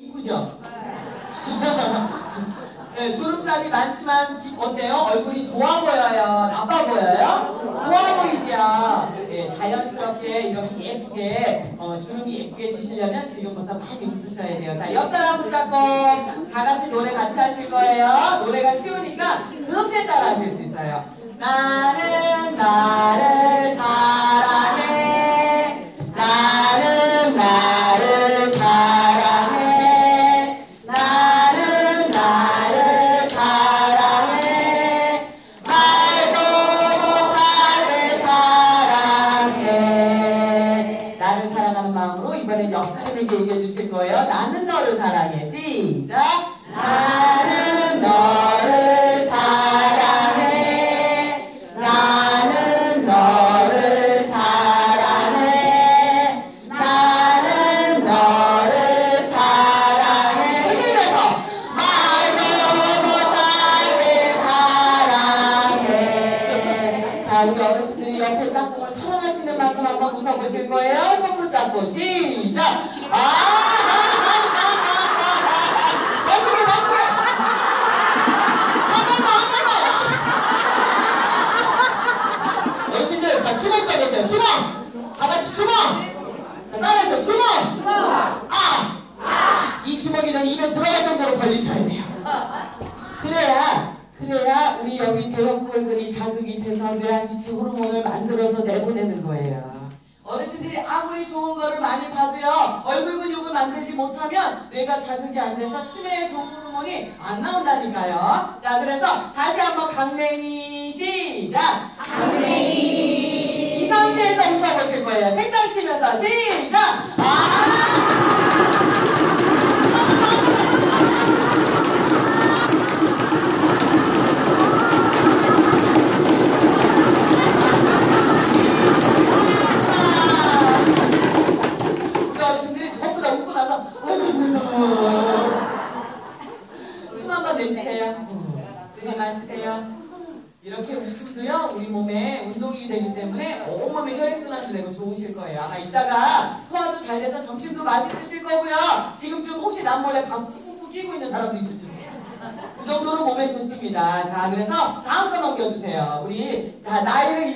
이쁘죠? 네, 주름살이 많지만 기- 어때요? 얼굴이 좋아 보여요? 나빠 보여요? 좋아 보이죠? 네, 자연스럽게 이렇게 예쁘게 어, 주름이 예쁘게 지시려면 지금부터 많이 웃으셔야 돼요. 자, 옆 사람 붙잡고 다 같이 노래 같이 하실 거예요. 노래가 쉬우니까 금세 따라 하실 수 있어요. 나는 나를 이번엔 옆 사람에게 얘기해 주실 거예요. 나는 너를 사랑해. 시작. 나는 너를 자 우리 어르신들이 옆에 짝꿍을 사랑하시는 만큼 한번 웃어보실 거예요? 손 붙 잡고 시작! 아! 주먹 잡으세요. 주먹 다 같이 주먹 자 따라해서 주먹 아! 이 주먹이는 입에 들어갈 정도로 벌리셔야 돼요. 그래야 그래야 우리 여기 대형골들이 자극이 돼서 뇌하수치 호르몬을 만들어서 내보내는 거예요. 어르신들이 아무리 좋은 거를 많이 봐도요 얼굴 근육을 만들지 못하면 뇌가 자극이 안 돼서 치매에 좋은 호르몬이 안 나온다니까요. 자 그래서 다시 한번 강냉이 시작! 강냉이! 이 상태에서 웃어보실 거예요. 책상 치면서 시작 아 우리 어르신들이 전부 다 웃고 나서 숨 한 번 내쉬세요 들이마시세요. 이렇게 웃음도요 우리 몸에 운동이 되기 때문에 온몸에 혈액순환도 되고 좋으실 거예요. 아마 이따가 소화도 잘 돼서 점심도 맛있으실 거고요. 지금쯤 혹시 남 몰래 방구 꾹꾹 끼고 있는 사람도 있을지 모르겠어요. 그 정도로 몸에 좋습니다. 자 그래서 다음 거 넘겨주세요. 우리 다 나이를